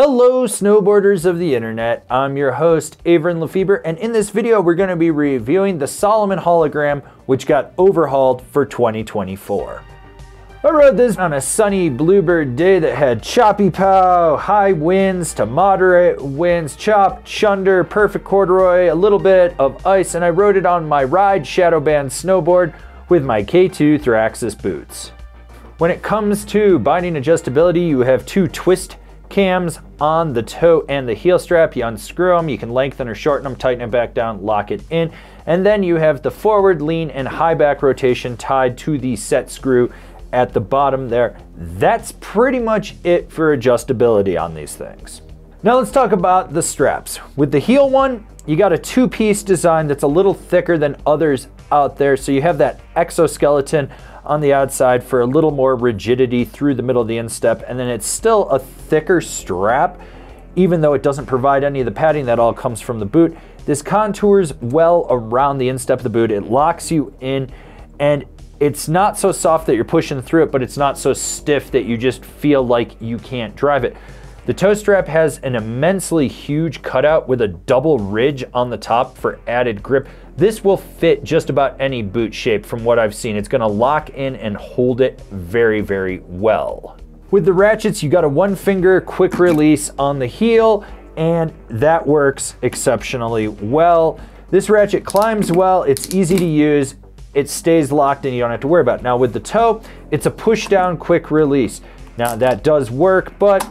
Hello snowboarders of the internet, I'm your host Avran LeFeber and in this video we're going to be reviewing the Salomon Hologram which got overhauled for 2024. I rode this on a sunny bluebird day that had choppy pow, high winds to moderate winds, chop, chunder, perfect corduroy, a little bit of ice and I rode it on my Ride Shadowban snowboard with my K2 Thraxis boots. When it comes to binding adjustability you have two twist cams on the toe and the heel strap. You unscrew them, you can lengthen or shorten them, tighten it back down, lock it in. And then you have the forward lean and high back rotation tied to the set screw at the bottom there. That's pretty much it for adjustability on these things. Now let's talk about the straps. With the heel one, you got a two-piece design that's a little thicker than others out there. So you have that exoskeleton on the outside for a little more rigidity through the middle of the instep. And then it's still a thicker strap, even though it doesn't provide any of the padding that all comes from the boot. This contours well around the instep of the boot. It locks you in and it's not so soft that you're pushing through it, but it's not so stiff that you just feel like you can't drive it. The toe strap has an immensely huge cutout with a double ridge on the top for added grip. This will fit just about any boot shape from what I've seen. It's gonna lock in and hold it very, very well. With the ratchets, you got a one finger quick release on the heel and that works exceptionally well. This ratchet climbs well, it's easy to use, it stays locked and you don't have to worry about it. Now with the toe, it's a push down quick release. Now that does work, but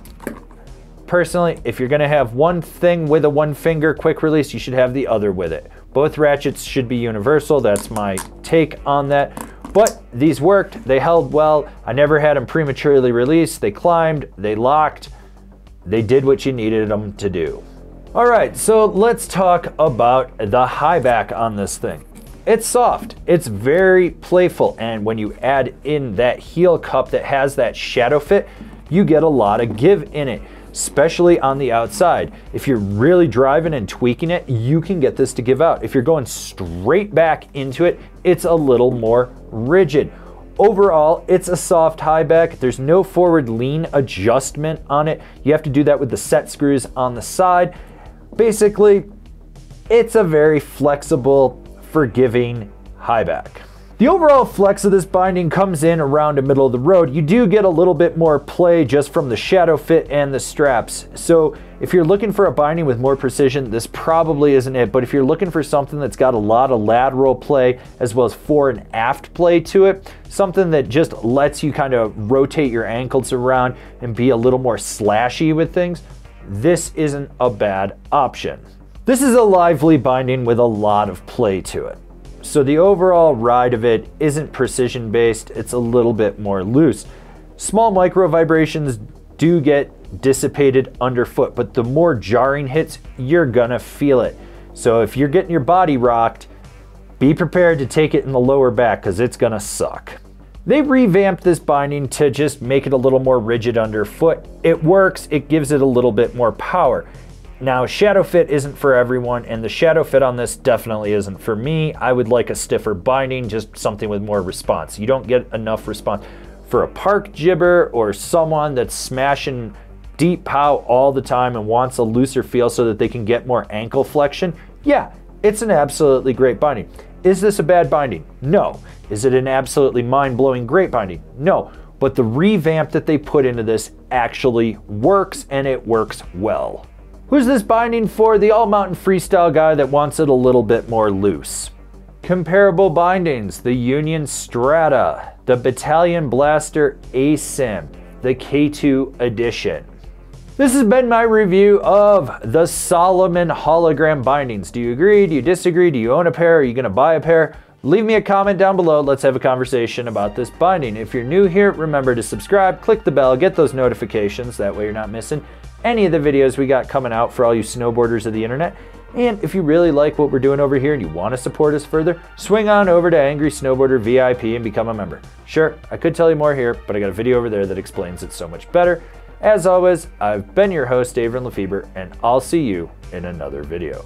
personally, if you're gonna have one thing with a one finger quick release, you should have the other with it. Both ratchets should be universal. That's my take on that. But these worked, they held well. I never had them prematurely released. They climbed, they locked, they did what you needed them to do. All right, so let's talk about the high back on this thing. It's soft, it's very playful, and when you add in that heel cup that has that shadow fit, you get a lot of give in it especially on the outside. If you're really driving and tweaking it, you can get this to give out. If you're going straight back into it, it's a little more rigid. Overall, it's a soft high back. There's no forward lean adjustment on it. You have to do that with the set screws on the side. Basically, it's a very flexible, forgiving high back. The overall flex of this binding comes in around the middle of the road. You do get a little bit more play just from the shadow fit and the straps. So if you're looking for a binding with more precision, this probably isn't it. But if you're looking for something that's got a lot of lateral play as well as fore and aft play to it, something that just lets you kind of rotate your ankles around and be a little more slashy with things, this isn't a bad option. This is a lively binding with a lot of play to it. So the overall ride of it isn't precision based, it's a little bit more loose. Small micro vibrations do get dissipated underfoot, but the more jarring hits, you're gonna feel it. So if you're getting your body rocked, be prepared to take it in the lower back because it's gonna suck. They revamped this binding to just make it a little more rigid underfoot. It works, it gives it a little bit more power. Now, shadow fit isn't for everyone, and the shadow fit on this definitely isn't for me. I would like a stiffer binding, just something with more response. You don't get enough response. For a park jibber or someone that's smashing deep pow all the time and wants a looser feel so that they can get more ankle flexion, yeah, it's an absolutely great binding. Is this a bad binding? No. Is it an absolutely mind-blowing great binding? No. But the revamp that they put into this actually works and it works well. Who's this binding for? The All Mountain Freestyle guy that wants it a little bit more loose. Comparable bindings, the Union Strata, the Bataleon Blaster Asym, the K2 Edition. This has been my review of the Salomon hologram bindings. Do you agree? Do you disagree? Do you own a pair? Are you gonna buy a pair? Leave me a comment down below. Let's have a conversation about this binding. If you're new here, remember to subscribe, click the bell, get those notifications. That way you're not missing any of the videos we got coming out for all you snowboarders of the internet. And if you really like what we're doing over here and you want to support us further, swing on over to Angry Snowboarder VIP and become a member. Sure, I could tell you more here, but I got a video over there that explains it so much better. As always, I've been your host, Avran LeFeber, and I'll see you in another video.